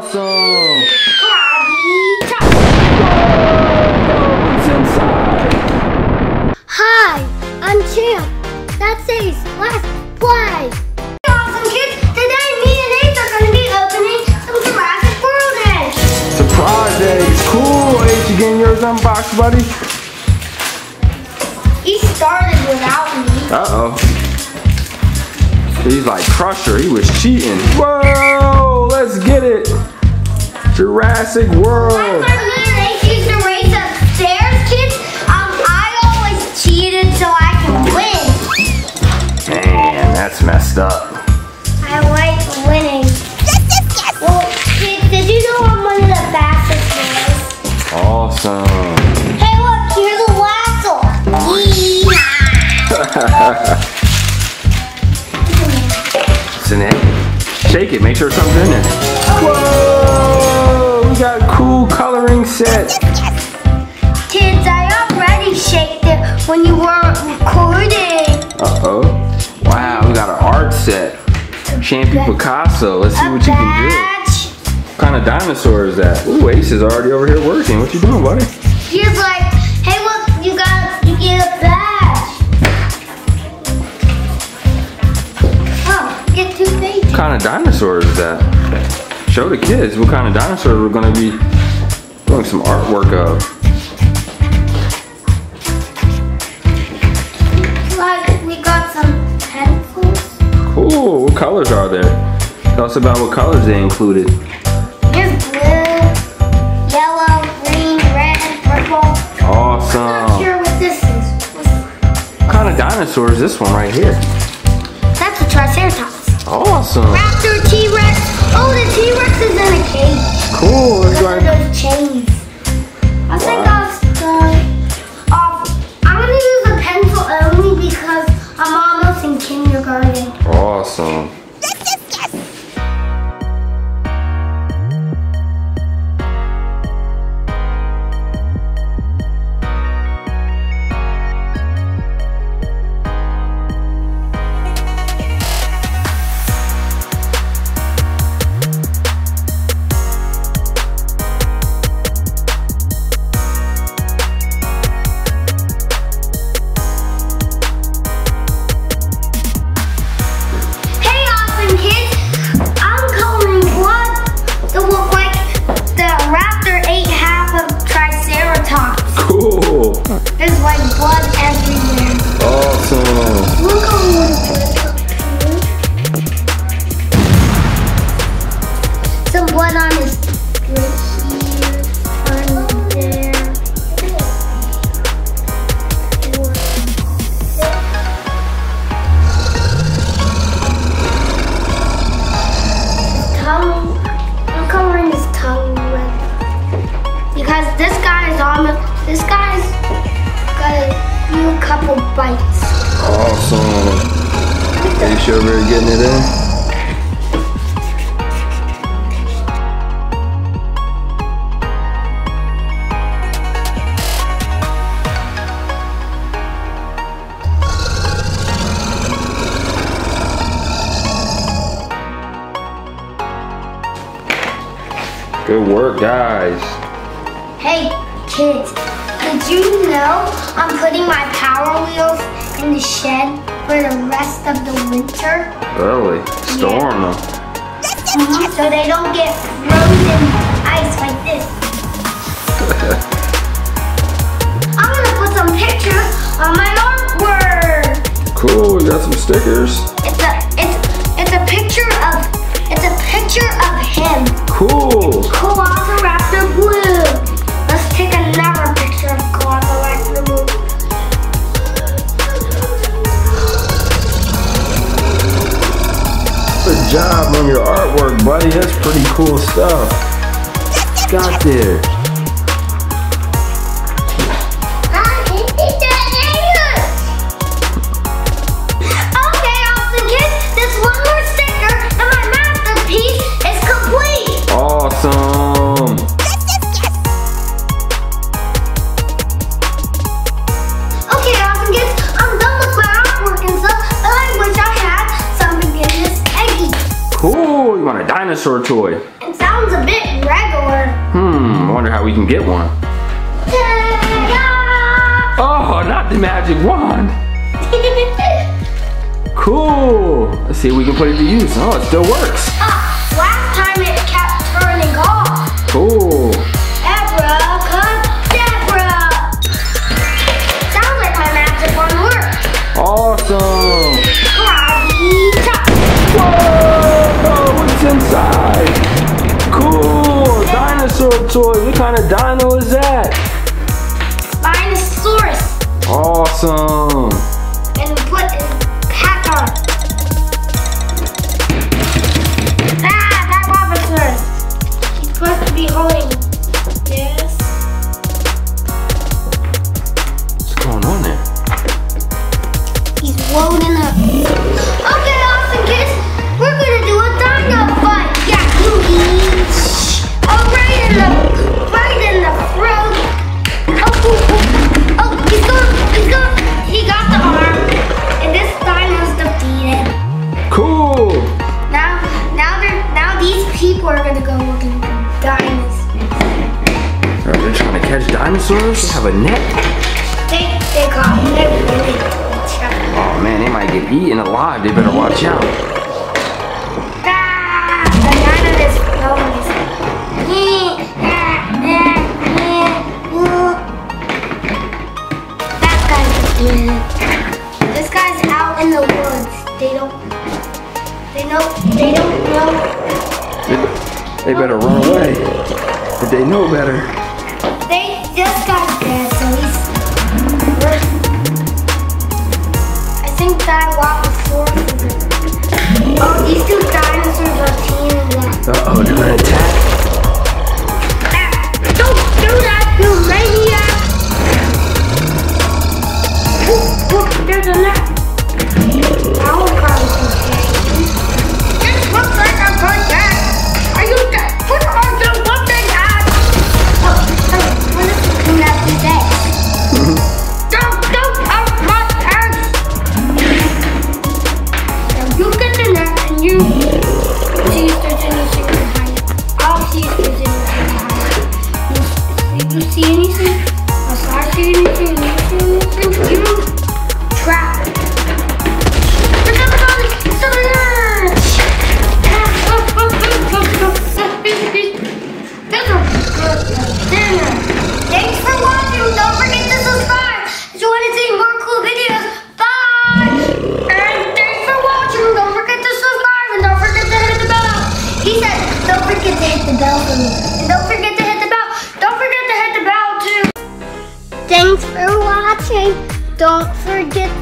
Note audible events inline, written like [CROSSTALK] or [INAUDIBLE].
Awesome. Krabby Top. What's inside? Hi, I'm Champ. That says let's play. Awesome kids, today me and Ace are going to be opening some Jurassic World eggs. Surprise eggs. Cool. H, you getting yours unboxed, buddy? He started without me. Uh-oh. He's like Crusher. He was cheating. Whoa! Let's get it. Jurassic World. time me and Ace used to race upstairs, kids, um, I always cheated so I can win. Man, that's messed up. I like winning. Well, kids, did you know I'm one of the fastest boys? Awesome. Hey, look, here's a lasso. [LAUGHS] Yeehaw! It's an egg. Shake it. Make sure something's in there. Champion Picasso. Let's see what you can do. What kind of dinosaur is that? Ooh, Ace is already over here working. What you doing, buddy? He's like, hey, look, you got, you get a badge. Oh, get two pages. What kind of dinosaur is that? Show the kids what kind of dinosaur we're gonna be doing some artwork of. Cool. What colors are there? Tell us about what colors they included. Here's blue, yellow, green, red, purple. Not Awesome. sure what this is. What kind of dinosaur is this one right here? That's a Triceratops. Awesome. Raptor, bites. Awesome. Are you sure we're getting it in? Good work, guys. Hey, kids, did you know I'm putting my power wheels in the shed for the rest of the winter? Really? Storm them. Uh-huh. So they don't get frozen ice like this. [LAUGHS] I'm gonna put some pictures on my artwork. Cool, we got some stickers. It's job on your artwork, buddy. That's pretty cool stuff. Got there. Cool, you want a dinosaur toy? It sounds a bit regular. Hmm, I wonder how we can get one. Oh, not the magic wand. [LAUGHS] Cool. Let's see if we can put it to use. Oh, it still works. Toy. What kind of dino is that? Spinosaurus. Awesome. Dinosaurs? They have a net. They, they got, they really. Oh man, they might get eaten alive. They better watch out. Ah, the dino is flowing. That guy's defeated. This guy's out in the woods. They don't. They know. They don't know. They better run away. But they know better. So he's. we're- I think that walk was fourth. Oh, these two dinosaurs are teaming up. Uh oh, they're gonna attack. Cool videos. Bye! And thanks for watching. Don't forget to subscribe and don't forget to hit the bell. He said, don't forget to hit the bell for me. And don't forget to hit the bell. Don't forget to hit the bell too. Thanks for watching. Don't forget.